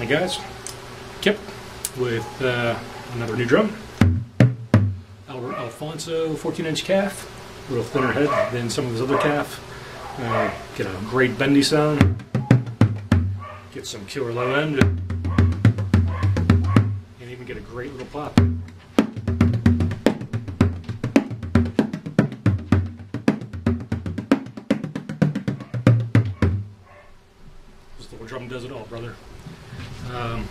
Hey guys, Kip with uh, another new drum. Albert Alfonso 14 inch calf, a little thinner head than some of his other calf. Uh, get a great bendy sound, get some killer low end, and even get a great little pop. This little drum does it all, brother. Um,